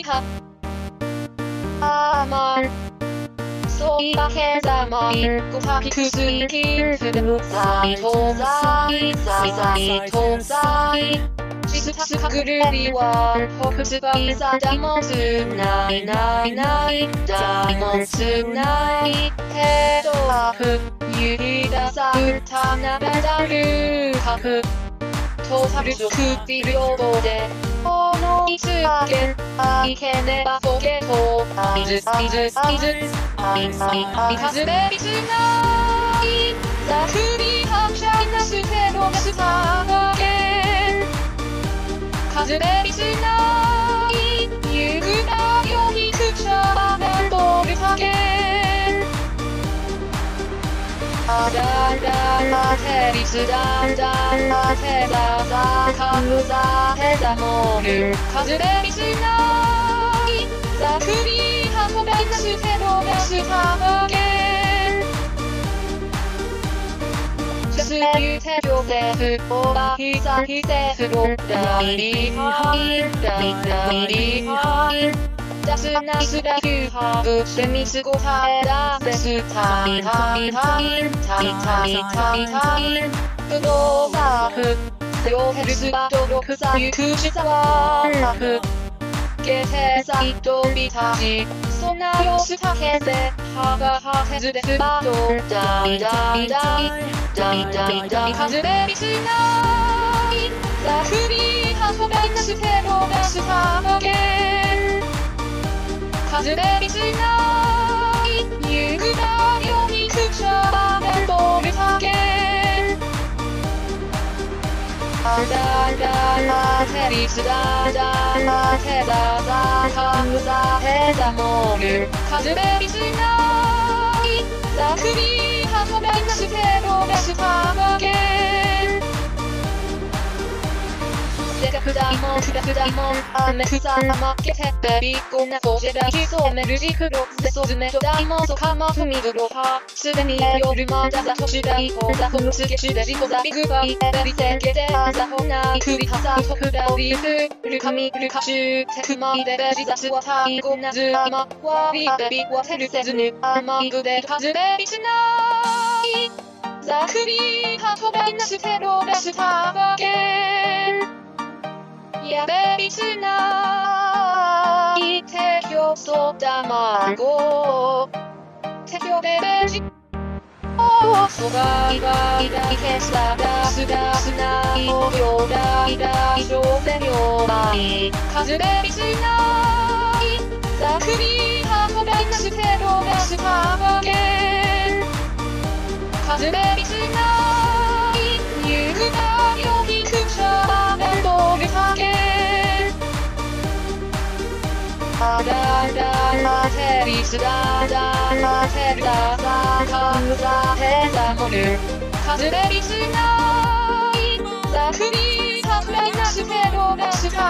首はあまんそういわけざまいごはきくすいきふるさいとさいさいさいとさいシスタスかぐるりはほくつばいさだもつないないないだもつないヘドアップゆりださうたなばだるかくトータル食費両方で思いつあげあいけねばボケとあいずあいずあいずあいさいあいかずれびつないざくりはしゃいなすてのすたがけ風れびだだまてびつだんだんまてざざかむざへざもる風れびつないざくりはこべなすてろがすたがけすゆてよてふおばひさひてふろだいりはイだいだいりはイ出すなすだゆはぶせみすごたえだせすたいたいたいたいたいたいたいぶどうがふよへるすばとろくさゆくしさわらふけてさいとびたちそんな様子たけてはがはへずですばとだいだいだいだいだいだい風でびつないざくりはとべなすてろがすたまげ風でびつないゆぐなよにくしゃばめんぼるたけあだだらてびつだだらてだざかむざへざもる風でびつないざくりはとべなすてろがすかくだいもんくだくだいもん雨くさまけてベビーこんなそうじゃひそうめるつな。いてよそたまご。てよべべじおそがいがいだい。けさだすだすない。およだい。だい。しょせよまい。かずべびつない。ざくりはこべなすてろがすたまげかずべびつない。ゆぐなだだらへりすだだらへるだだかむだへだもるかずれりしないだくりかくれなすけどなすか